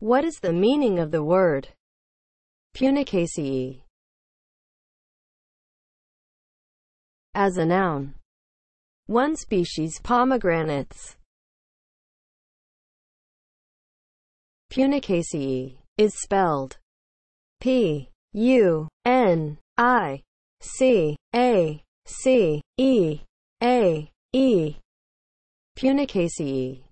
What is the meaning of the word Punicaceae as a noun? One species pomegranates. Punicaceae is spelled P U N I C A C E A E Punicaceae